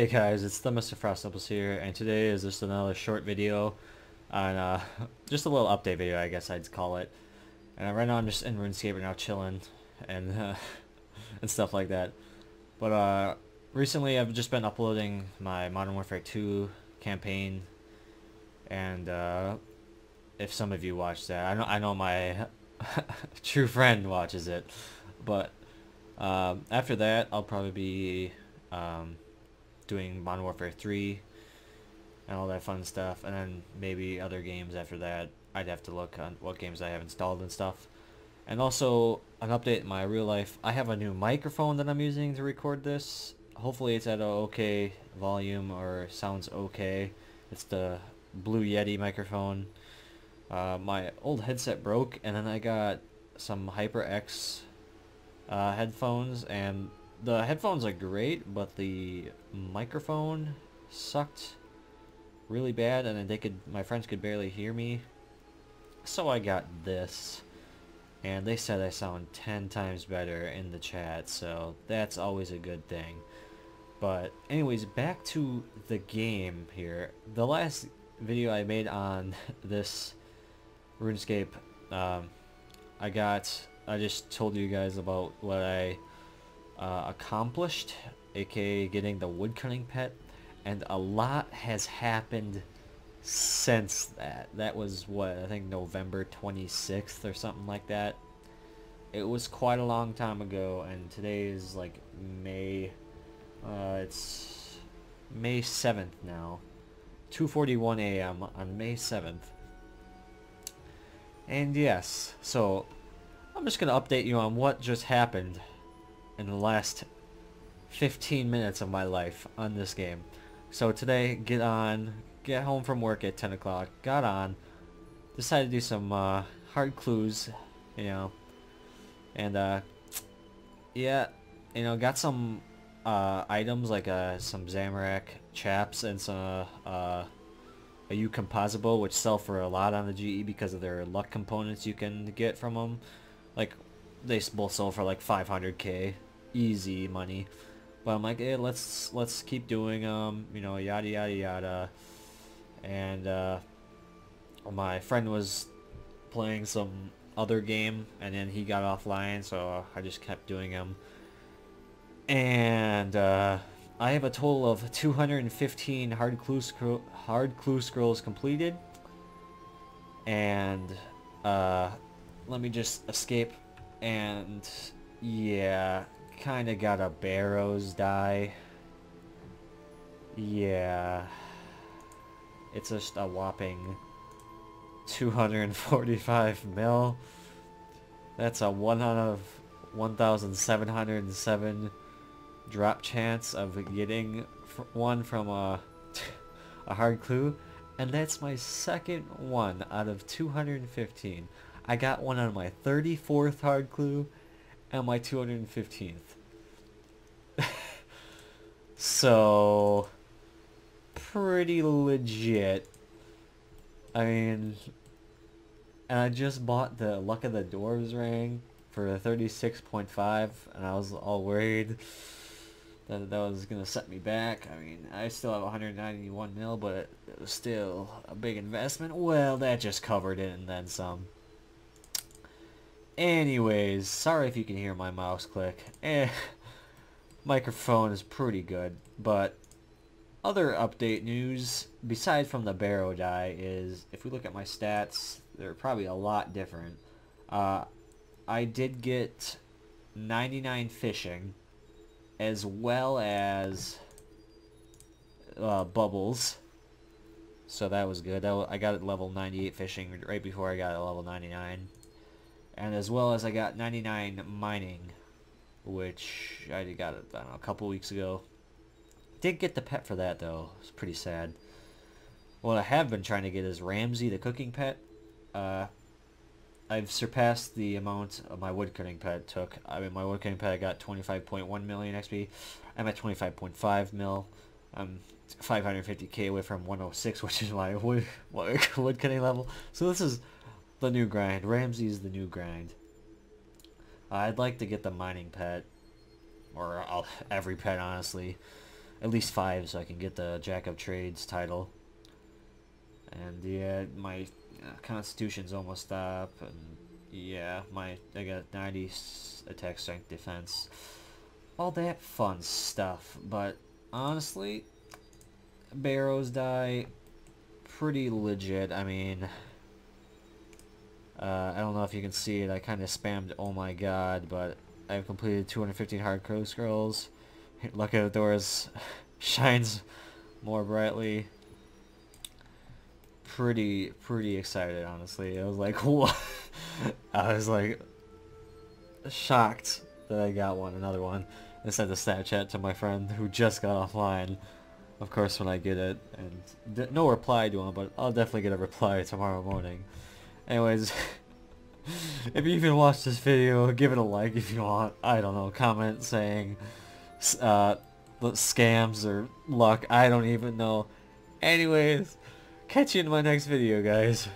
Hey guys, it's the Mr. Frosty Nipples here, and today is just another short video on, uh, just a little update video, I guess I'd call it. And right now I'm just in RuneScape right now chilling, and, uh, and stuff like that. But, uh, recently I've just been uploading my Modern Warfare 2 campaign, and, uh, if some of you watch that, I know, I know my true friend watches it, but, um, after that I'll probably be, um, doing Modern Warfare 3 and all that fun stuff, and then maybe other games after that. I'd have to look on what games I have installed and stuff. And also, an update in my real life. I have a new microphone that I'm using to record this. Hopefully it's at a okay volume or sounds okay. It's the Blue Yeti microphone. Uh, my old headset broke, and then I got some HyperX uh, headphones, and the headphones are great, but the microphone sucked really bad, and they could my friends could barely hear me. So I got this, and they said I sound ten times better in the chat, so that's always a good thing. But anyways, back to the game here. The last video I made on this RuneScape, um, I got, I just told you guys about what I uh, accomplished, aka getting the woodcutting pet, and a lot has happened since that. That was what I think November 26th or something like that. It was quite a long time ago, and today is like May. Uh, it's May 7th now. 2:41 a.m. on May 7th. And yes, so I'm just gonna update you on what just happened in the last 15 minutes of my life on this game. So today, get on, get home from work at 10 o'clock, got on, decided to do some uh, hard clues, you know, and uh, yeah, you know, got some uh, items like uh, some Zamorak chaps and some uh, a U composable, which sell for a lot on the GE because of their luck components you can get from them. Like, they both sell for like 500k easy money. But I'm like, hey, let's let's keep doing them, you know, yada yada yada. And uh, my friend was playing some other game, and then he got offline, so I just kept doing them. And uh, I have a total of 215 hard clue hard clue scrolls completed. And uh, let me just escape. And yeah, Kinda got a Barrows dye. Yeah. It's just a whopping 245 mil. That's a 1 out of 1,707 drop chance of getting one from a, a hard clue. And that's my second one out of 215. I got one on my 34th hard clue and my 215th. so, pretty legit. I mean, and I just bought the Luck of the Dwarves ring for 36.5 and I was all worried that that was going to set me back. I mean, I still have 191 mil, but it was still a big investment. Well, that just covered it and then some. Anyways, sorry if you can hear my mouse click. Eh, microphone is pretty good, but other update news, besides from the Barrow dye, is if we look at my stats, they're probably a lot different. Uh, I did get 99 fishing, as well as uh, bubbles. So that was good. I got it level 98 fishing right before I got it level 99 and as well as I got 99 mining, which I got it, know, a couple weeks ago. Did get the pet for that though. It's pretty sad. What I have been trying to get is Ramsay, the cooking pet. Uh, I've surpassed the amount of my woodcutting pet took. I mean, my woodcutting pet I got 25.1 million XP. I'm at 25.5 mil. I'm 550k away from 106, which is my wood woodcutting level. So this is the new grind. Ramsay's the new grind. I'd like to get the mining pet. Or uh, every pet, honestly. at least five so I can get the Jack of Trades title. And yeah, my uh, Constitution's almost up, and yeah, my I got 90 attack, strength, defense, all that fun stuff. But honestly, Barrows dye pretty legit. I mean, uh, I don't know if you can see it. I kind of spammed oh my god, but I've completed 215 hard crow scrolls. Luck of the Outdoors shines more brightly. Pretty, pretty excited, honestly. I was like, what? I was like, shocked that I got one, another one. I sent a Snapchat to my friend who just got offline. Of course, when I get it, and no reply to him, but I'll definitely get a reply tomorrow morning. Anyways, if you even watched this video, give it a like if you want. I don't know, comment saying uh, scams or luck. I don't even know. Anyways, catch you in my next video, guys.